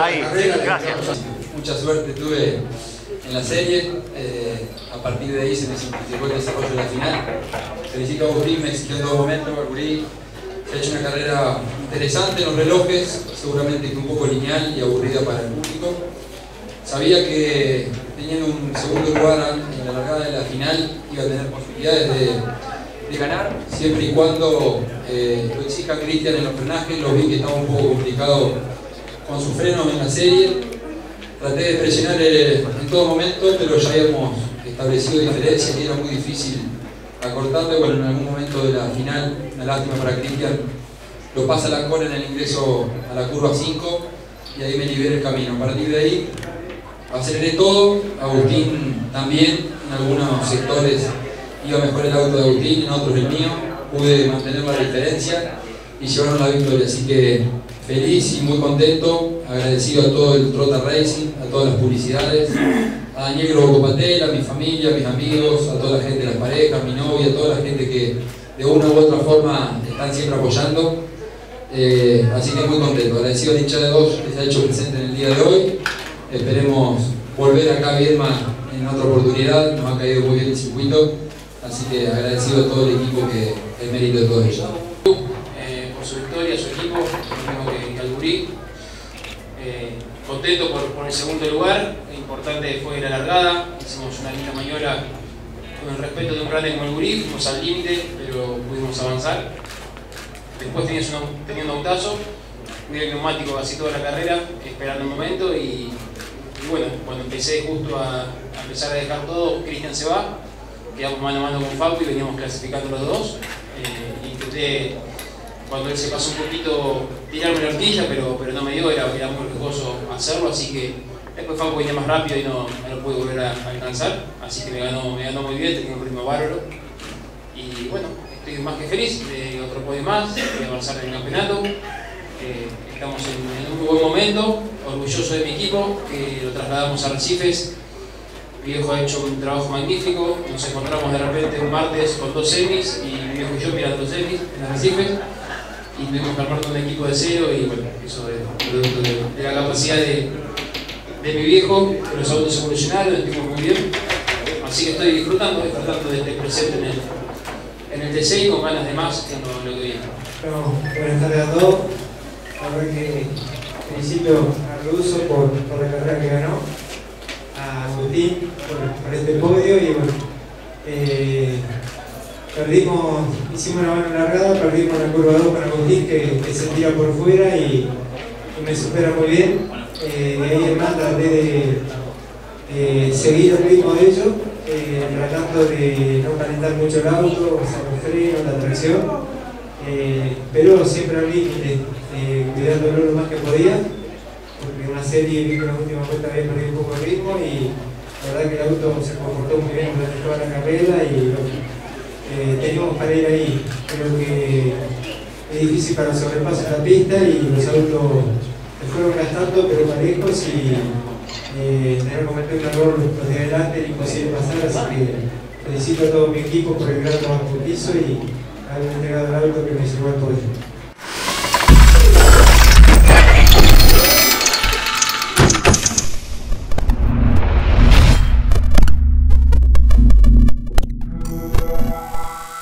Ahí, gracias. Mucha suerte tuve en la serie, eh, a partir de ahí se me simplificó el desarrollo de la final. Felicito a Agustín, me exigió en todo momento, Agustín ha hecho una carrera interesante en los relojes, seguramente que un poco lineal y aburrida para el público. Sabía que teniendo un segundo lugar en la largada de la final iba a tener posibilidades de, de ganar, siempre y cuando eh, lo exija Cristian en los frenajes, lo vi que estaba un poco complicado con sus frenos en la serie. Traté de presionar eh, en todo momento, pero ya habíamos establecido diferencias y era muy difícil acortarlo. Bueno, en algún momento de la final, una lástima para Cristian, lo pasa la cola en el ingreso a la curva 5 y ahí me libera el camino. A partir de ahí aceleré todo, Agustín también, en algunos sectores iba mejor el auto de Agustín, en otros el mío, pude mantener la diferencia y llevarnos la victoria. Así que feliz y muy contento, agradecido a todo el Trota Racing, a todas las publicidades, a Daniel Grobocopatela, a mi familia, a mis amigos, a toda la gente de las parejas, a mi novia, a toda la gente que de una u otra forma están siempre apoyando. Eh, así que muy contento, agradecido a hincha de dos que se ha hecho presente en el día de hoy. Esperemos volver acá a Viedma en otra oportunidad, nos ha caído muy bien el circuito, así que agradecido a todo el equipo que el mérito de todos ellos. Eh, por su victoria, su equipo, mismo que Calburí. Eh, contento por, el segundo lugar, lo importante fue la largada, hicimos una linda maniobra con el respeto de un grande como el fuimos al límite, pero pudimos avanzar. Después tenías un, tenía un autazo, fui el neumático casi toda la carrera, esperando un momento y, y bueno, cuando empecé justo a, a, empezar a dejar todo, Cristian se va, quedamos mano a mano con y veníamos clasificando los dos. Eh, intenté cuando él se pasó un poquito tirarme la horquilla, pero, pero no me dio, era, era muy riesgoso hacerlo, así que después Fabio venía más rápido y no, no lo pude volver a, a, alcanzar, así que me ganó, me ganó muy bien, tenía un ritmo bárbaro. Y bueno, estoy más que feliz de otro podio más, de avanzar en el campeonato. Eh, estamos en, en, un buen momento, orgulloso de mi equipo, que lo trasladamos a Recifes. Mi viejo ha hecho un trabajo magnífico, nos encontramos de repente un martes con dos semis y mi viejo y yo mirando semis en Arrecifes y tuvimos que armar un equipo de cero y bueno, eso es producto de, de la capacidad de, de, mi viejo, que los autos evolucionaron, estuvimos muy bien, así que estoy disfrutando, disfrutando de este presente en el, en el TC y con ganas de más que no lo que viene. Bueno, buenas tardes a todos, la verdad que felicito a Russo por, por la carrera que ganó, a Agustín por, este podio y bueno, eh, perdimos, hicimos una buena largada, perdimos la curva 2 con Agustín que, que, se tira por fuera y, me supera muy bien. Eh, de ahí en más traté de eh, seguir el ritmo de ellos, eh, tratando de no calentar mucho el auto, usar el freno, la tracción, eh, pero siempre al límite, cuidándolo lo más que podía, porque en una serie vi que la última vuelta había perdido un poco el ritmo y la verdad que el auto se comportó muy bien durante toda la carrera y eh, teníamos para ir ahí. Creo que es difícil para sobrepasar la pista y los autos se fueron gastando pero parejos y eh, tener cometer un error los de adelante era imposible pasar, así que felicito a todo mi equipo por el gran trabajo que hizo y haber entregado el auto que me llevó al podio.